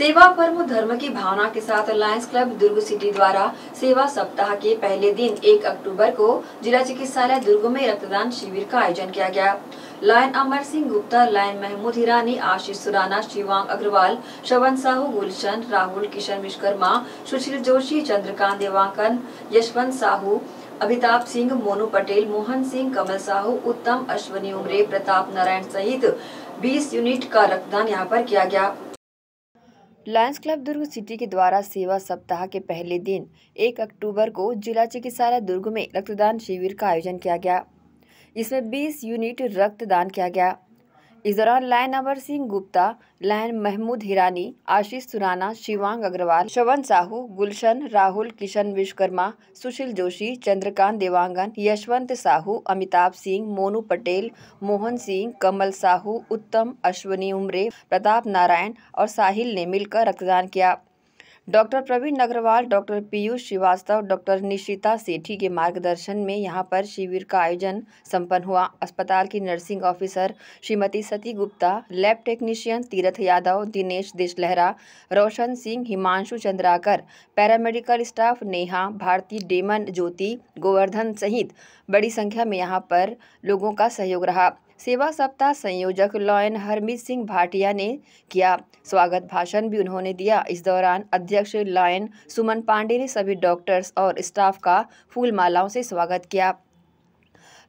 सेवा परम धर्म की भावना के साथ लायंस क्लब दुर्ग सिटी द्वारा सेवा सप्ताह के पहले दिन 1 अक्टूबर को जिला चिकित्सालय दुर्ग में रक्तदान शिविर का आयोजन किया गया। लायन अमर सिंह गुप्ता लायन महमूद हिरानी, आशीष सुराना, शिवांग अग्रवाल, श्रवण साहू, गुलशन, राहुल, किशन विश्वकर्मा सुशील जोशी, चंद्रकांत देवांकन, यशवंत साहू अमिताभ सिंह, मोनू पटेल, मोहन सिंह, कमल साहू, उत्तम अश्वनी उमरे, प्रताप नारायण सहित 20 यूनिट का रक्तदान यहाँ पर किया गया। लायंस क्लब दुर्ग सिटी के द्वारा सेवा सप्ताह के पहले दिन 1 अक्टूबर को जिला चिकित्सालय दुर्ग में रक्तदान शिविर का आयोजन किया गया। इसमें 20 यूनिट रक्तदान किया गया। इस दौरान लायन अमर सिंह गुप्ता, लायन महमूद हिरानी, आशीष सुराना, शिवांग अग्रवाल शवन साहू, गुलशन, राहुल, किशन विश्वकर्मा, सुशील जोशी, चंद्रकांत देवांगन, यशवंत साहू, अमिताभ सिंह, मोनू पटेल, मोहन सिंह, कमल साहू, उत्तम अश्वनी उमरे, प्रताप नारायण और साहिल ने मिलकर रक्तदान किया। Doctor Praveen Agrawal, doctor Piyush Srivastava, doctor Nishita Sethi के मार्गदर्शन में यहाँ पर शिविर का आयोजन संपन्न हुआ। अस्पताल की nursing officer Shrimati Sati Gupta, lab technician Tirath Yadav, Dinesh Deshlahra, Roshan Singh, Himanshu Chandrakar, paramedical staff Neha, Bharti Deman Jyoti, Govardhan सहित बड़ी संख्या में यहाँ पर लोगों का सहयोग रहा। सेवा सप्ताह संयोजक लॉयन हरमीत सिंह भाटिया ने किया स्वागत भाषण भी उन्होंने दिया। इस दौरान अध्यक्ष लॉयन सुमन पांडे ने सभी डॉक्टर्स और स्टाफ का फूल मालाओं से स्वागत किया।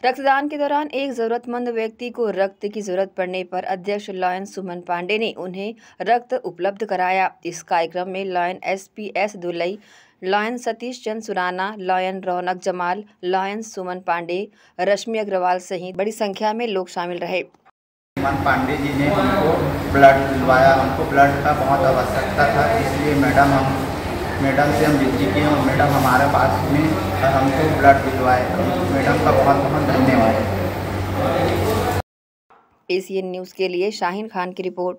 रक्तदान के दौरान एक ज़रूरतमंद व्यक्ति को रक्त की ज़रूरत पड़ने पर अध्यक्ष लॉयन सुमन पांडे ने उन्हें रक्त उपलब्ध कराया। इस कार्यक्रम में lion S P S Dulai lion Satish Chand Surana lion Raunak Jamal lion Suman Pandey Rashmi Agrawal सहित बड़ी संख्या में लोग शामिल रहे। सुमन पांडे जी ने हमको ब्लड दिलवाया। हमको ब्लड का बहुत आवश्यकता था इसलिए मैडम हम मैडम से हम विनती किए और मैडम हमारे पास में हमको ब्लड दिलवाए। मैडम का बहुत बहुत धन्यवाद। एसीएन न्यूज़ के लिए शाहिन खान की रिपोर्ट।